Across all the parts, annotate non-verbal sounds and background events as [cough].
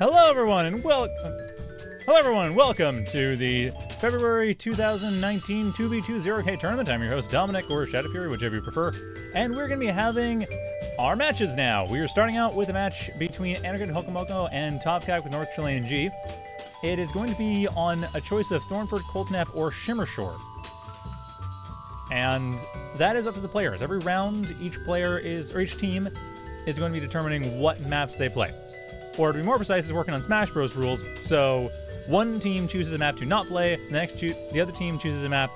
Hello, everyone, and welcome. Hello, everyone, and welcome to the February 2019 2v20k tournament. I'm your host, Dominic, or Shadow Fury, whichever you prefer. And we're going to be having our matches now. We are starting out with a match between Anakin Hokomoko and Topkack with North Chilean G. It is going to be on a choice of Thornford, Cold Snap, or Shimmershore. And that is up to the players. Every round, each player is, or each team is going to be determining what maps they play. Or to be more precise, is working on Smash Bros. rules. So one team chooses a map to not play, the next cho- the other team chooses a map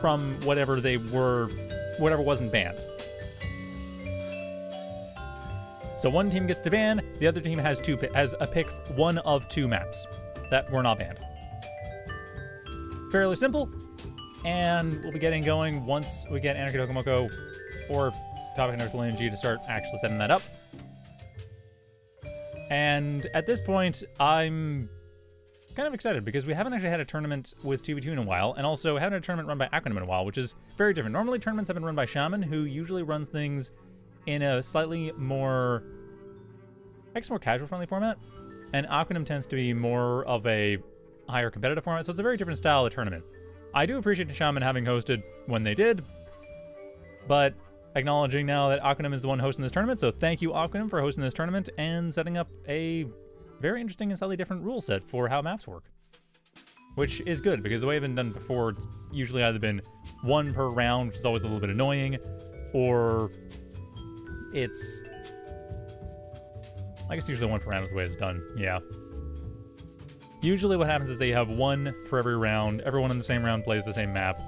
from whatever they were, whatever wasn't banned. So one team gets to ban, the other team has two has a pick one of two maps that were not banned. Fairly simple, and we'll be getting going once we get Anarchy Dokomoko or Topic Nerd G to start actually setting that up. And at this point, I'm kind of excited because we haven't actually had a tournament with 2v2 in a while, and also haven't had a tournament run by Aquanim in a while, which is very different. Normally, tournaments have been run by Shaman, who usually runs things in a slightly more, I guess, more casual-friendly format, and Aquanim tends to be more of a higher competitive format, so it's a very different style of tournament. I do appreciate Shaman having hosted when they did, but acknowledging now that Aquanim is the one hosting this tournament, so thank you, Aquanim, for hosting this tournament and setting up a very interesting and slightly different rule set for how maps work. Which is good, because the way I've been done before, it's usually either been one per round, which is always a little bit annoying, or it's... I guess usually one per round is the way it's done, yeah. Usually what happens is they have one for every round, everyone in the same round plays the same map,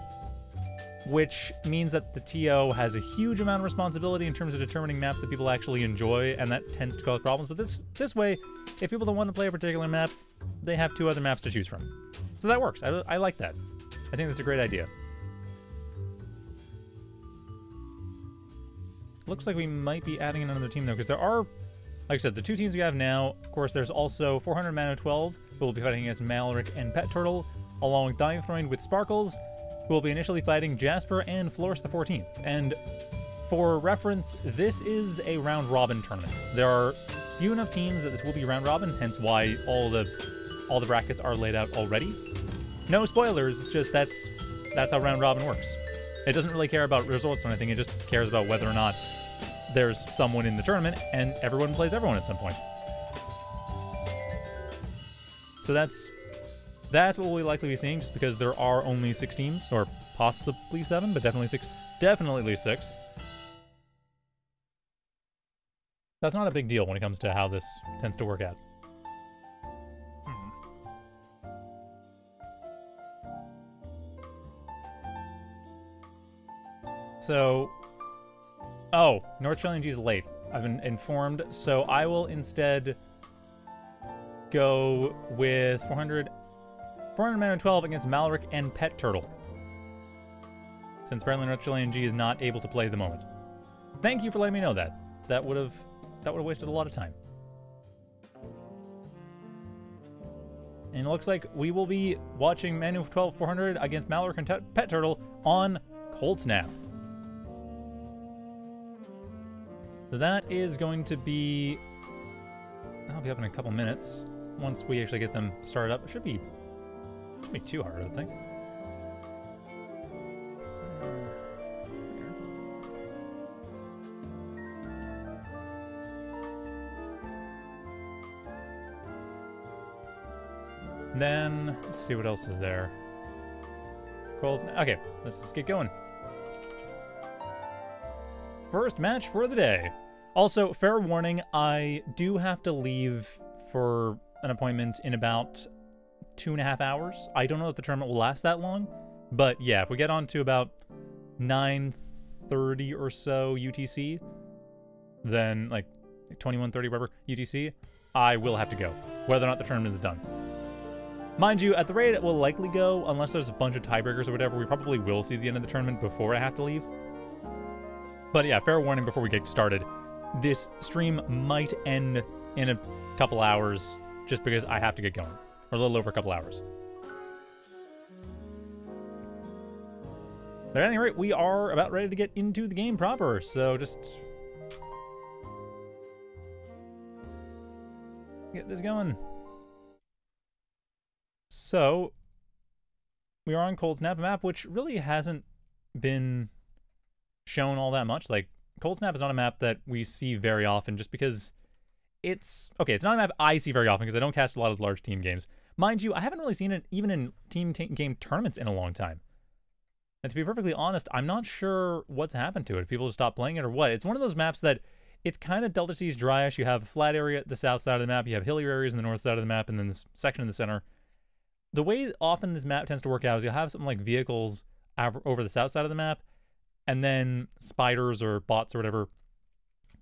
which means that the TO has a huge amount of responsibility in terms of determining maps that people actually enjoy, and that tends to cause problems. But this this way, if people don't want to play a particular map, they have two other maps to choose from. So that works. I, I like that. I think that's a great idea. Looks like we might be adding another team, though, because there are, like I said, the two teams we have now. Of course, there's also 400 Manu 12, who will be fighting against Malric and Pet Turtle, along with DeinFreund with Sparkles, who will be initially fighting Jasper and Floris the 14th. And for reference, this is a round robin tournament. There are few enough teams that this will be round robin, hence why all the all the brackets are laid out already. No spoilers, it's just that's that's how round robin works. It doesn't really care about results or anything, it just cares about whether or not there's someone in the tournament and everyone plays everyone at some point. So that's that's what we'll likely be seeing, just because there are only six teams, or possibly seven, but definitely six. Definitely six. That's not a big deal when it comes to how this tends to work out. Hmm. So, oh, North Chilean G is late. I've been informed, so I will instead go with 400 412 against Malric and Pet Turtle. Since apparently Chilean G is not able to play the moment. Thank you for letting me know that. That would have that would have wasted a lot of time. And it looks like we will be watching Manu 12 400 against Malric and Pet Turtle on Cold Snap. So that is going to be... I'll be up in a couple minutes. Once we actually get them started up. It should be Shouldn't be too hard, I think. Then, let's see what else is there. Okay, let's just get going. First match for the day. Also, fair warning, I do have to leave for an appointment in about two and a half hours. I don't know if the tournament will last that long, but yeah, if we get on to about 9.30 or so UTC, then like 21.30, whatever, UTC, I will have to go, whether or not the tournament is done. Mind you, at the rate it will likely go, unless there's a bunch of tiebreakers or whatever, we probably will see the end of the tournament before I have to leave. But yeah, fair warning before we get started. This stream might end in a couple hours just because I have to get going or a little over a couple hours. But at any rate, we are about ready to get into the game proper, so just... Get this going. So, we are on Cold Snap, map which really hasn't been shown all that much. Like, Cold Snap is not a map that we see very often just because it's... Okay, it's not a map I see very often because I don't catch a lot of large team games. Mind you, I haven't really seen it even in team game tournaments in a long time. And to be perfectly honest, I'm not sure what's happened to it. People just stop playing it or what. It's one of those maps that it's kind of Delta Seas dryish. You have a flat area at the south side of the map, you have hillier areas in the north side of the map, and then this section in the center. The way often this map tends to work out is you'll have something like vehicles over the south side of the map, and then spiders or bots or whatever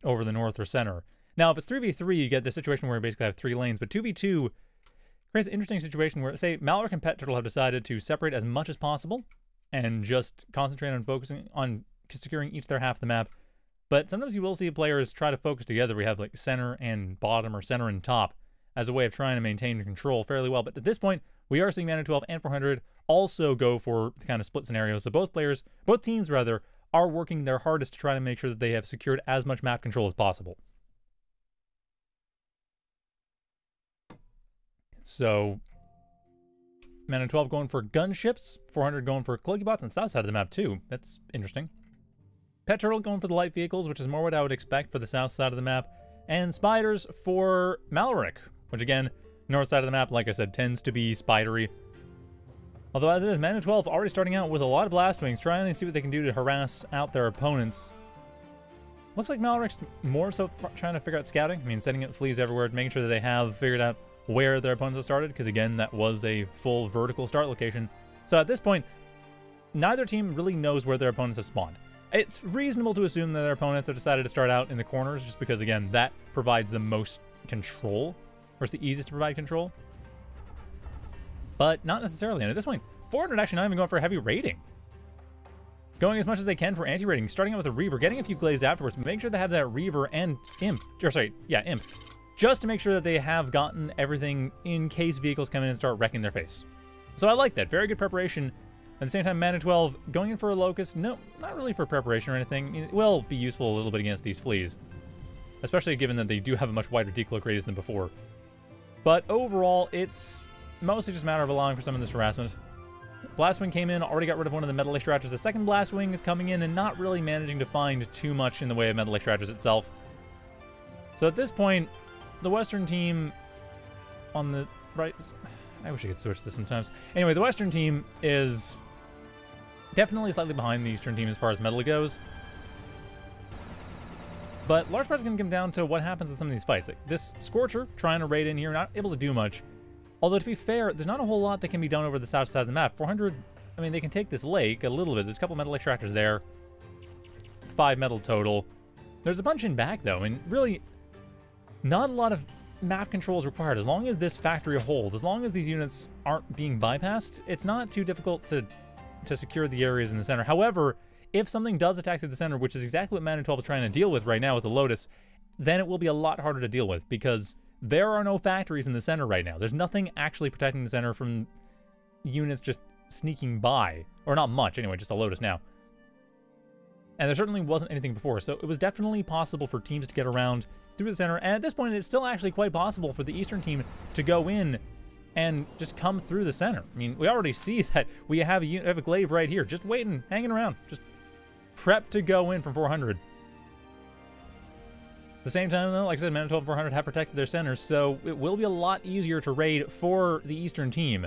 over the north or center. Now, if it's 3v3, you get the situation where you basically have three lanes, but 2v2 creates an interesting situation where, say, Malric and Pet Turtle have decided to separate as much as possible and just concentrate on focusing on securing each their half of the map. But sometimes you will see players try to focus together. We have like center and bottom or center and top as a way of trying to maintain control fairly well. But at this point, we are seeing Manu 12 and 400 also go for the kind of split scenario. So both players, both teams rather, are working their hardest to try to make sure that they have secured as much map control as possible. So Manu 12 going for gunships, 400 going for cloaky bots on the south side of the map too. That's interesting. Pet Turtle going for the light vehicles, which is more what I would expect for the south side of the map. And spiders for Malric, which again, north side of the map, like I said, tends to be spidery. Although as it is, Manu 12 already starting out with a lot of blast wings, trying to see what they can do to harass out their opponents. Looks like Malric's more so trying to figure out scouting. I mean, setting up fleas everywhere, making sure that they have figured out where their opponents have started, because again, that was a full vertical start location. So at this point, neither team really knows where their opponents have spawned. It's reasonable to assume that their opponents have decided to start out in the corners, just because again, that provides the most control, or it's the easiest to provide control. But not necessarily, and at this point, 400 actually not even going for a heavy rating. Going as much as they can for anti-rating, starting out with a Reaver, getting a few glaives afterwards, make sure they have that Reaver and Imp, or sorry, yeah, Imp, just to make sure that they have gotten everything in case vehicles come in and start wrecking their face. So I like that. Very good preparation. At the same time, Manu 12 going in for a Locust, no, not really for preparation or anything. It will be useful a little bit against these fleas, especially given that they do have a much wider decloak radius than before. But overall, it's mostly just a matter of allowing for some of this harassment. Blastwing came in, already got rid of one of the Metal Extractors. The second Blastwing is coming in and not really managing to find too much in the way of Metal Extractors itself. So at this point, the Western team on the right... I wish I could switch this sometimes. Anyway, the Western team is definitely slightly behind the Eastern team as far as metal goes. But large part is going to come down to what happens in some of these fights. Like this Scorcher trying to raid in here, not able to do much. Although to be fair, there's not a whole lot that can be done over the south side of the map. 400, I mean, they can take this lake a little bit. There's a couple metal extractors there. Five metal total. There's a bunch in back, though, and really, not a lot of map control is required. As long as this factory holds, as long as these units aren't being bypassed, it's not too difficult to, to secure the areas in the center. However, if something does attack through the center, which is exactly what Manu 12 is trying to deal with right now with the Lotus, then it will be a lot harder to deal with because there are no factories in the center right now. There's nothing actually protecting the center from units just sneaking by. Or not much, anyway, just a Lotus now. And there certainly wasn't anything before, so it was definitely possible for teams to get around through the center. And at this point, it's still actually quite possible for the Eastern team to go in and just come through the center. I mean, we already see [laughs] that we have a, have a glaive right here, just waiting, hanging around, just prep to go in from 400. At the same time, though, like I said, 12 400 have protected their centers, so it will be a lot easier to raid for the Eastern team.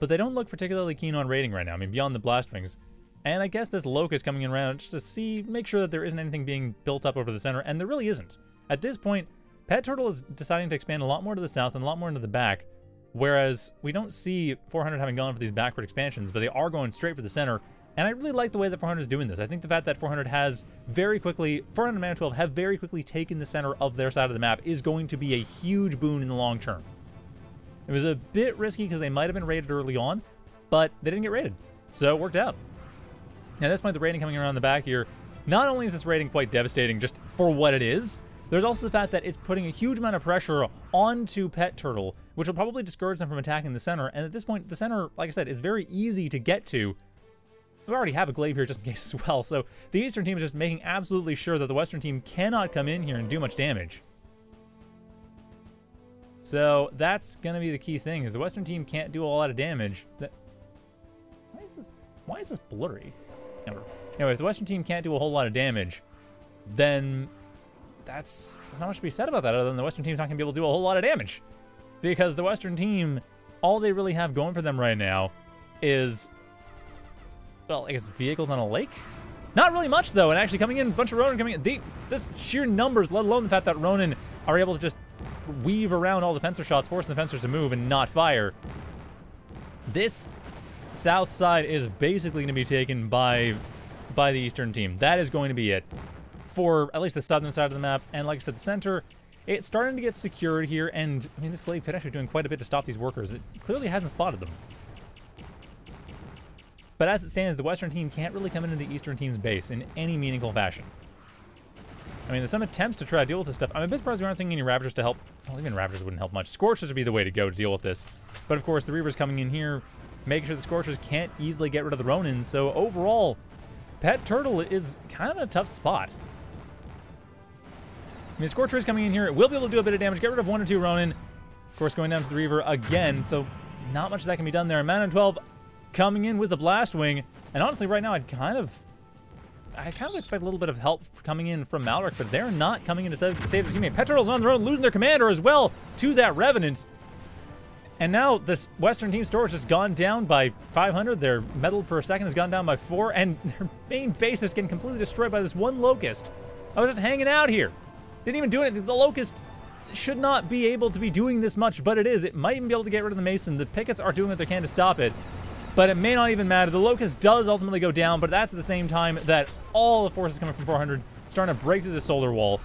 But they don't look particularly keen on raiding right now. I mean, beyond the blast wings. And I guess this Locust coming in around just to see, make sure that there isn't anything being built up over the center, and there really isn't. At this point, Pet Turtle is deciding to expand a lot more to the south and a lot more into the back, whereas we don't see 400 having gone for these backward expansions, but they are going straight for the center, and I really like the way that 400 is doing this. I think the fact that 400 has very quickly, 400 and Manu 12 have very quickly taken the center of their side of the map is going to be a huge boon in the long term. It was a bit risky because they might have been raided early on, but they didn't get raided, so it worked out. Now, at this point, the raiding coming around the back here, not only is this raiding quite devastating just for what it is, there's also the fact that it's putting a huge amount of pressure onto Pet Turtle, which will probably discourage them from attacking the center. And at this point, the center, like I said, is very easy to get to. We already have a glaive here just in [laughs] case as well, so the Eastern team is just making absolutely sure that the Western team cannot come in here and do much damage. So that's going to be the key thing, is the Western team can't do a lot of damage. That, why is this, why is this blurry? Anyway, if the Western team can't do a whole lot of damage, then that's, there's not much to be said about that other than the Western team's not going to be able to do a whole lot of damage. Because the Western team, all they really have going for them right now is, well, I guess vehicles on a lake? Not really much, though, and actually coming in, a bunch of Ronin coming in, they, just sheer numbers, let alone the fact that Ronin are able to just weave around all the fencer shots, forcing the fencers to move and not fire. This south side is basically going to be taken by by the eastern team. That is going to be it for at least the southern side of the map. And like I said, the center, it's starting to get secured here. And I mean, this glaive could actually doing quite a bit to stop these workers. It clearly hasn't spotted them. But as it stands, the western team can't really come into the eastern team's base in any meaningful fashion. I mean, there's some attempts to try to deal with this stuff. I'm a bit surprised we aren't seeing any Ravagers to help. Well, even Ravagers wouldn't help much. Scorchers would be the way to go to deal with this. But of course, the Reavers coming in here, making sure the Scorchers can't easily get rid of the Ronin. So overall, Pet Turtle is kind of a tough spot. Mean, Scorcher is coming in here. It will be able to do a bit of damage, get rid of one or two Ronin. Of course, going down to the Reaver again, so not much that can be done there. Manu 12 coming in with the Blast Wing. And honestly, right now, I'd kind of I kind of expect a little bit of help coming in from Malric, but they're not coming in to save, save their teammate. Petrol's on their own, losing their commander as well to that Revenant. And now this Western team storage has gone down by 500. Their metal per second has gone down by 4, and [laughs] their main base is getting completely destroyed by this one Locust. I was just hanging out here. Didn't even do anything. The Locust should not be able to be doing this much, but it is. It might even be able to get rid of the Mason. The Pickets are doing what they can to stop it but it may not even matter. The Locust does ultimately go down, but that's at the same time that all the forces coming from 400 starting to break through the solar wall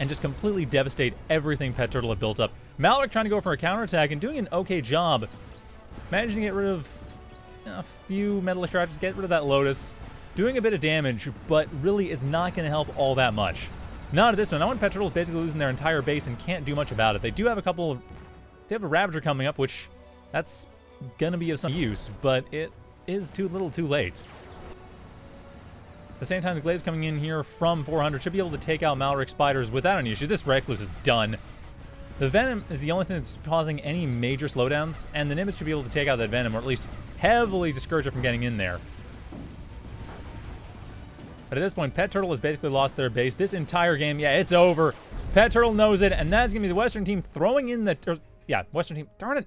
and just completely devastate everything Pet Turtle had built up. Malric trying to go for a counterattack and doing an okay job. Managing to get rid of a few metal extractors, get rid of that Lotus. Doing a bit of damage, but really it's not going to help all that much. Not at this one. When Pet Turtle's basically losing their entire base and can't do much about it. They do have a couple of... They have a Ravager coming up, which... That's gonna be of some use, but it is too little too late. At the same time, the Glaives coming in here from 400 should be able to take out Malric Spiders without any issue. This Recluse is done. The Venom is the only thing that's causing any major slowdowns, and the Nimbus should be able to take out that Venom, or at least heavily discourage it from getting in there. But at this point, Pet Turtle has basically lost their base. This entire game, yeah, it's over. Pet Turtle knows it, and that's going to be the Western team throwing in the... Yeah, Western team. Darn it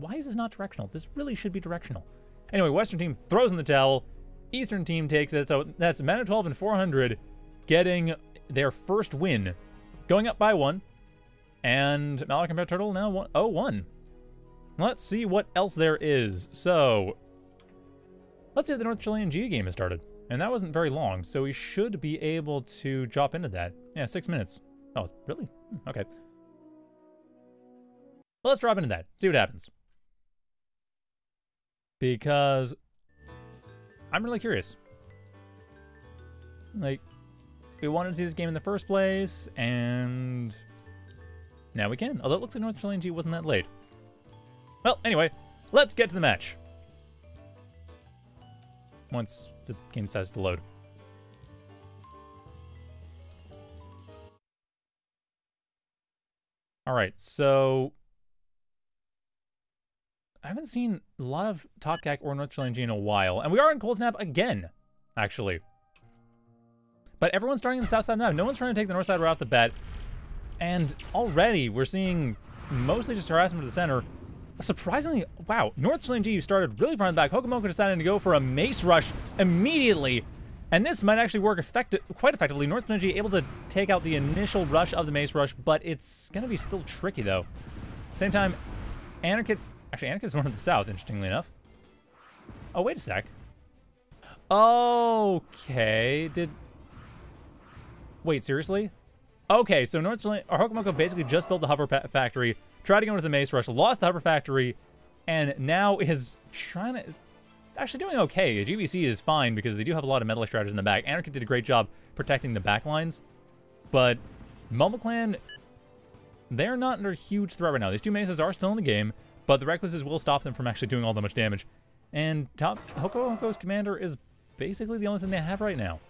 why is this not directional? This really should be directional. Anyway, Western team throws in the towel. Eastern team takes it. So that's Manu 12 and 400 getting their first win. Going up by one. And Malric and Pet Turtle now one, oh, one. Let's see what else there is. So, let's see if the North Chilean G game has started. And that wasn't very long, so we should be able to drop into that. Yeah, six minutes. Oh, really? Hmm, okay. Well, let's drop into that. See what happens because I'm really curious. Like, we wanted to see this game in the first place, and now we can. Although it looks like North Chilean G wasn't that late. Well, anyway, let's get to the match. Once the game decides to load. All right, so I haven't seen a lot of Top Topkack or North Chilean G in a while. And we are in Cold Snap again, actually. But everyone's starting in the south side now. No one's trying to take the north side right off the bat. And already we're seeing mostly just harassment to the center. Surprisingly, wow, North Chilean G started really far in the back. Hokomoko decided to go for a mace rush immediately. And this might actually work effective, quite effectively. North G able to take out the initial rush of the mace rush, but it's going to be still tricky, though. Same time, Anarchid Actually, Anarchid is one of the south, interestingly enough. Oh, wait a sec. Okay, did... Wait, seriously? Okay, so North or Hokomoko basically just built the hover factory, tried to go into the Mace Rush, lost the hover factory, and now is trying to... Is actually doing okay. The GBC is fine because they do have a lot of metal extractors in the back. Anarchy did a great job protecting the back lines, but Mumble Clan, they're not under huge threat right now. These two Maces are still in the game. But the Recluses will stop them from actually doing all that much damage. And top Hokomoko's commander is basically the only thing they have right now.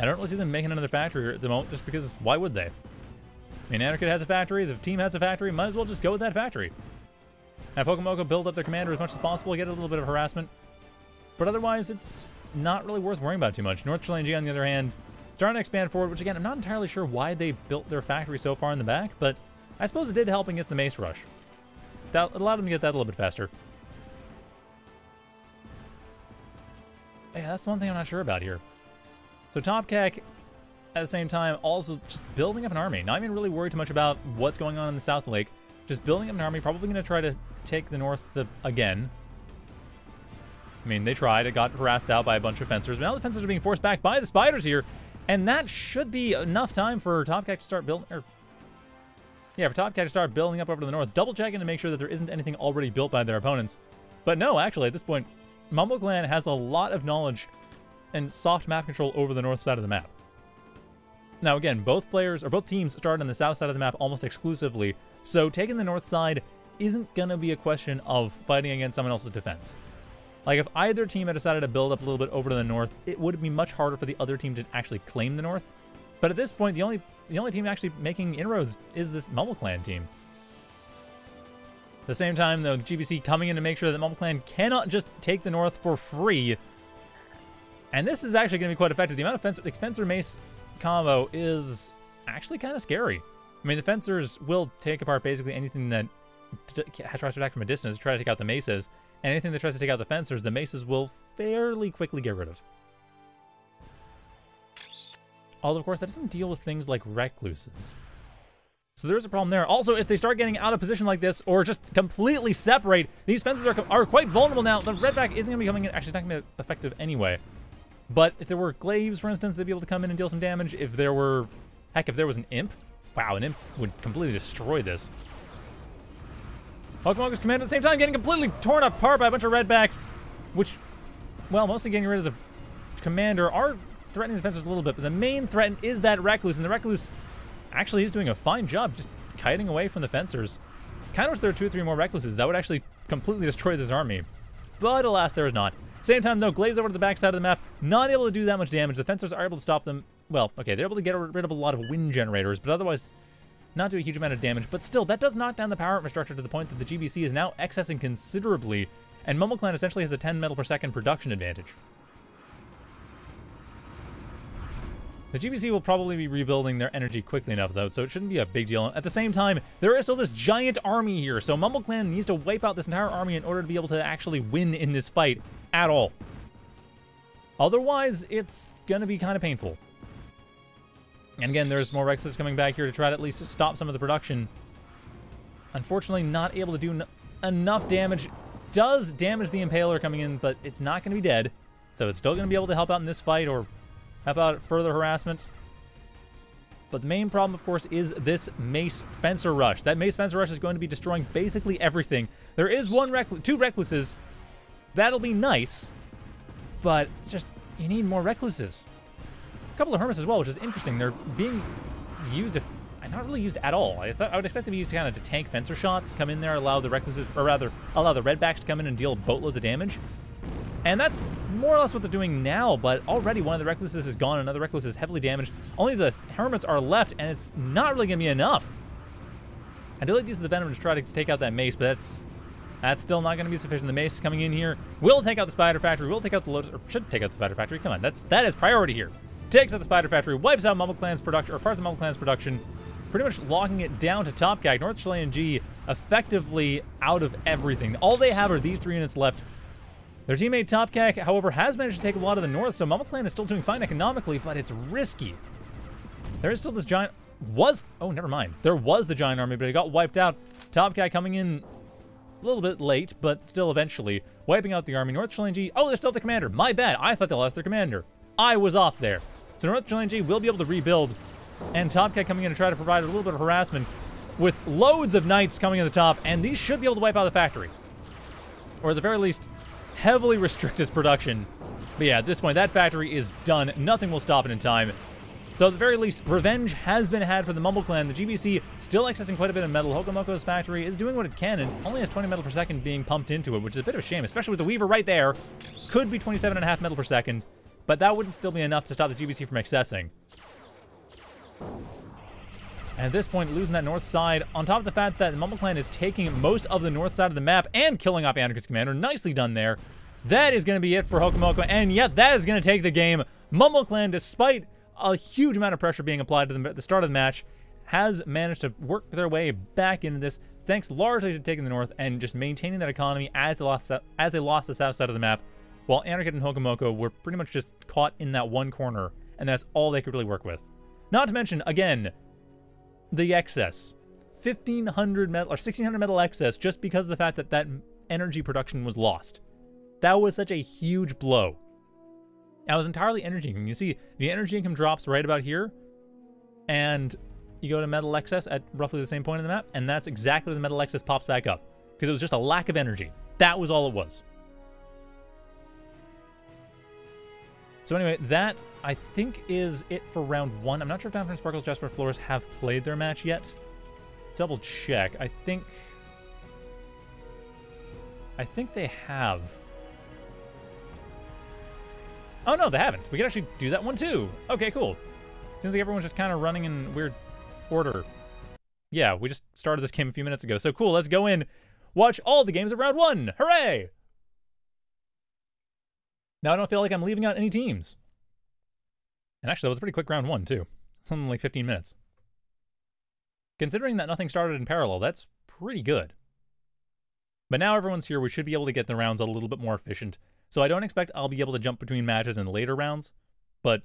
I don't really see them making another factory at the moment just because why would they? I mean, Anarchid has a factory, the team has a factory, might as well just go with that factory. Have Hokomoko build up their commander as much as possible, get a little bit of harassment. But otherwise, it's not really worth worrying about too much. North Chilean on the other hand, starting to expand forward, which again, I'm not entirely sure why they built their factory so far in the back, but I suppose it did help against the Mace Rush. That allowed them to get that a little bit faster. Yeah, that's the one thing I'm not sure about here. So Topkack, at the same time, also just building up an army. Not even really worried too much about what's going on in the South Lake. Just building up an army, probably going to try to take the North the, again. I mean, they tried. It got harassed out by a bunch of fencers. But now the fencers are being forced back by the spiders here. And that should be enough time for Topkack to start building... Or, er, yeah, for Topkack to start building up over to the north. Double checking to make sure that there isn't anything already built by their opponents. But no, actually, at this point, Mumble Clan has a lot of knowledge and soft map control over the north side of the map. Now again, both players, or both teams start on the south side of the map almost exclusively, so taking the north side isn't going to be a question of fighting against someone else's defense. Like, if either team had decided to build up a little bit over to the north, it would be much harder for the other team to actually claim the north. But at this point, the only the only team actually making inroads is this Mumble Clan team. At the same time, though, the GBC coming in to make sure that Mumble Clan cannot just take the north for free. And this is actually going to be quite effective. The amount of Fencer, Fencer Mace combo is actually kind of scary. I mean, the Fencers will take apart basically anything that tries to attack from a distance, to try to take out the Maces, anything that tries to take out the Fencers, the Maces will fairly quickly get rid of. Although, of course, that doesn't deal with things like Recluses. So there is a problem there. Also, if they start getting out of position like this, or just completely separate, these fences are, are quite vulnerable now. The redback isn't going to be coming in, actually not going to be effective anyway. But if there were glaives, for instance, they'd be able to come in and deal some damage. If there were, heck, if there was an imp, wow, an imp would completely destroy this. Pokemon command at the same time getting completely torn apart by a bunch of redbacks, which, well, mostly getting rid of the commander are threatening the fences a little bit, but the main threat is that Recluse, and the Recluse actually is doing a fine job just kiting away from the fencers. Kind of wish there were two or three more Recluses. That would actually completely destroy this army. But alas, there is not. Same time, though, glaze over to the backside of the map, not able to do that much damage. The fencers are able to stop them. Well, okay, they're able to get rid of a lot of wind generators, but otherwise not do a huge amount of damage. But still, that does knock down the power infrastructure to the point that the GBC is now excessing considerably, and Mumble Clan essentially has a 10 metal per second production advantage. The GBC will probably be rebuilding their energy quickly enough, though, so it shouldn't be a big deal. At the same time, there is still this giant army here, so Mumble Clan needs to wipe out this entire army in order to be able to actually win in this fight at all. Otherwise, it's gonna be kind of painful. And again, there's more Rexes coming back here to try to at least stop some of the production. Unfortunately, not able to do enough damage. Does damage the Impaler coming in, but it's not going to be dead. So it's still going to be able to help out in this fight or how about further harassment? But the main problem, of course, is this Mace Fencer Rush. That Mace Fencer Rush is going to be destroying basically everything. There is one reclu two Recluses. That'll be nice, but just, you need more Recluses. A couple of Hermits as well, which is interesting. They're being used, if, uh, not really used at all. I thought I would expect them to be used kind of to tank Fencer shots, come in there, allow the Recluses, or rather, allow the Redbacks to come in and deal boatloads of damage. And that's more or less what they're doing now, but already one of the Recluses is gone, another Recluse is heavily damaged. Only the Hermits are left, and it's not really going to be enough. I do like these of the Venom to try to take out that Mace, but that's that's still not going to be sufficient. The Mace coming in here will take out the Spider Factory, will take out the Lotus, or should take out the Spider Factory. Come on, that's that is priority here. Takes out the Spider Factory, wipes out Mumble Clan's production, or parts of Mumble Clan's production, pretty much locking it down to Topkack. North Chilean G effectively out of everything. All they have are these three units left their teammate Topkack, however, has managed to take a lot of the north, so Mama Clan is still doing fine economically, but it's risky. There is still this giant... Was... Oh, never mind. There was the giant army, but it got wiped out. Topkack coming in a little bit late, but still eventually wiping out the army. North Chilean Oh, they're still the commander. My bad. I thought they lost their commander. I was off there. So North Chilean will be able to rebuild, and Topkack coming in to try to provide a little bit of harassment with loads of knights coming in the top, and these should be able to wipe out the factory. Or at the very least, heavily [laughs] restrict its production. But yeah, at this point, that factory is done. Nothing will stop it in time. So at the very least, revenge has been had for the Mumble Clan. The GBC still accessing quite a bit of metal. Hokomoko's factory is doing what it can and only has 20 metal per second being pumped into it, which is a bit of a shame, especially with the Weaver right there. Could be 27 and a half metal per second, but that wouldn't still be enough to stop the GBC from accessing. And at this point, losing that north side, on top of the fact that the Mumble Clan is taking most of the north side of the map and killing off Anarchid Commander. Nicely done there. That is going to be it for Hokomoko, and yet that is going to take the game. Mumble Clan, despite a huge amount of pressure being applied to them at the start of the match, has managed to work their way back into this, thanks largely to taking the north and just maintaining that economy as they lost, as they lost the south side of the map, while Anarchid and Hokomoko were pretty much just caught in that one corner, and that's all they could really work with. Not to mention, again, the excess. 1500 metal or 1600 metal excess just because of the fact that that energy production was lost. That was such a huge blow. That was entirely energy income. You see, the energy income drops right about here, and you go to metal excess at roughly the same point in the map, and that's exactly the metal excess pops back up. Because it was just a lack of energy. That was all it was. So anyway, that, I think, is it for round one. I'm not sure if DeinFreund Sparkles, Jasper, Floris have played their match yet. Double check. I think... I think they have. Oh, no, they haven't. We can actually do that one, too. Okay, cool. Seems like everyone's just kind of running in weird order. Yeah, we just started this game a few minutes ago. So cool, let's go in, watch all the games of round one. Hooray! Now I don't feel like I'm leaving out any teams. And actually, that was a pretty quick round one, too. [laughs] Something like 15 minutes. Considering that nothing started in parallel, that's pretty good. But now everyone's here, we should be able to get the rounds a little bit more efficient. So I don't expect I'll be able to jump between matches in later rounds, but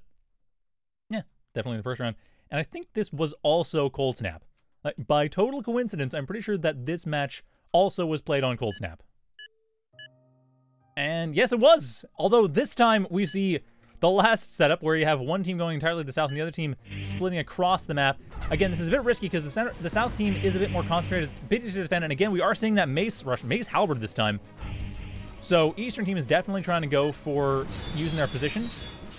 yeah, definitely the first round. And I think this was also Cold Snap. Like, by total coincidence, I'm pretty sure that this match also was played on Cold Snap. And yes, it was. Although this time we see the last setup where you have one team going entirely to the south and the other team splitting across the map. Again, this is a bit risky because the center, the south team is a bit more concentrated, a bit easier to defend. And again, we are seeing that Mace rush, Mace Halberd this time. So Eastern team is definitely trying to go for using their position.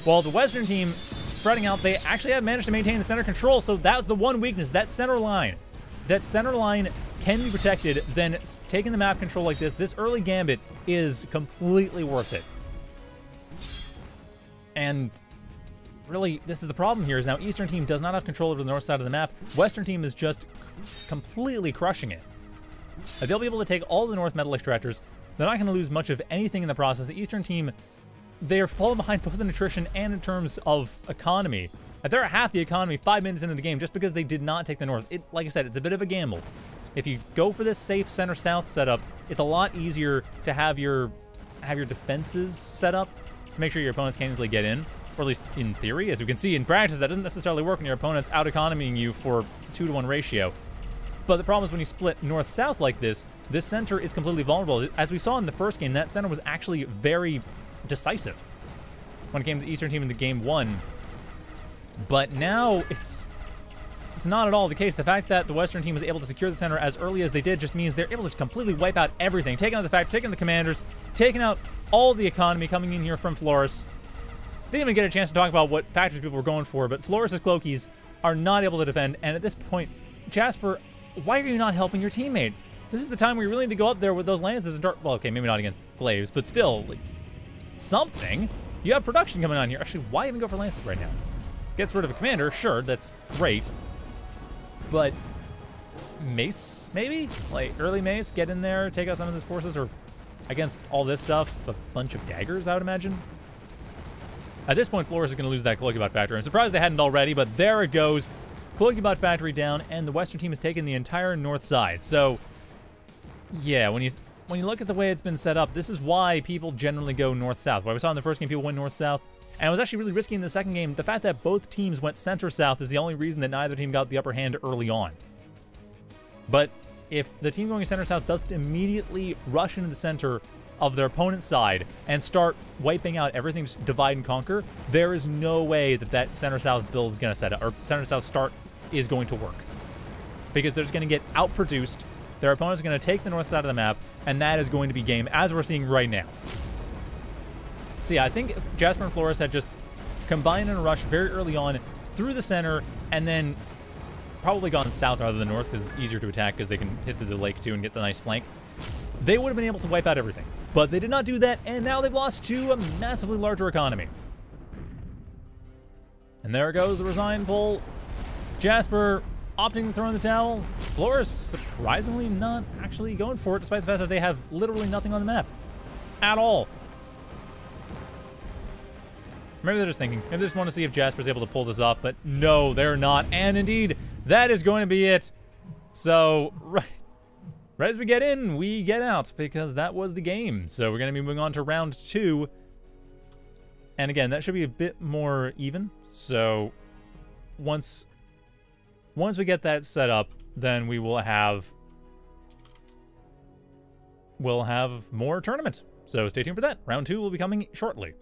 While the Western team spreading out, they actually have managed to maintain the center control. So that's the one weakness, that center line. That center line can be protected, then taking the map control like this, this early gambit is completely worth it. And really, this is the problem here, is now Eastern team does not have control over the north side of the map. Western team is just completely crushing it. They'll be able to take all the north metal extractors. They're not going to lose much of anything in the process. The Eastern team, they're falling behind both in attrition and in terms of economy. They're at half the economy five minutes into the game just because they did not take the north. It, like I said, it's a bit of a gamble. If you go for this safe center-south setup, it's a lot easier to have your have your defenses set up to make sure your opponents can't easily get in, or at least in theory. As you can see in practice, that doesn't necessarily work when your opponent's out-economying you for 2 to 1 ratio. But the problem is when you split north-south like this, this center is completely vulnerable. As we saw in the first game, that center was actually very decisive when it came to the Eastern team in the game one. But now it's it's not at all the case. The fact that the Western team was able to secure the center as early as they did just means they're able to completely wipe out everything. Taking out the fact, taking the commanders, taking out all the economy coming in here from Floris. They didn't even get a chance to talk about what factories people were going for, but Floris's Cloakies are not able to defend. And at this point, Jasper, why are you not helping your teammate? This is the time you're really need to go up there with those lances and start. Well, okay, maybe not against Glaives, but still, like, something. You have production coming on here. Actually, why even go for lances right now? Gets rid of a commander, sure, that's great. But Mace, maybe? Like, early Mace, get in there, take out some of his forces, or against all this stuff, a bunch of daggers, I would imagine. At this point, Floris is going to lose that Cloakybot factory. I'm surprised they hadn't already, but there it goes. Cloakybot factory down, and the Western team has taken the entire north side. So, yeah, when you when you look at the way it's been set up, this is why people generally go north-south. Why we saw in the first game people went north-south. And it was actually really risky in the second game. The fact that both teams went center-south is the only reason that neither team got the upper hand early on. But if the team going center-south doesn't immediately rush into the center of their opponent's side and start wiping out everything, just divide and conquer, there is no way that that center-south build is going to set up, or center-south start is going to work. Because they're just going to get outproduced, their opponent's going to take the north side of the map, and that is going to be game, as we're seeing right now. So yeah, I think if Jasper and Floris had just combined in a rush very early on through the center, and then probably gone south rather than north because it's easier to attack because they can hit through the lake too and get the nice flank. They would have been able to wipe out everything. But they did not do that, and now they've lost to a massively larger economy. And there goes the resign pull. Jasper opting to throw in the towel. Floris surprisingly not actually going for it, despite the fact that they have literally nothing on the map. At all. Maybe they're just thinking. Maybe they just want to see if Jasper's able to pull this off, but no, they're not. And indeed, that is going to be it. So, [laughs] right, right as we get in, we get out, because that was the game. So we're going to be moving on to round two. And again, that should be a bit more even. So once once we get that set up, then we will have we'll have more tournament. So stay tuned for that. Round two will be coming shortly.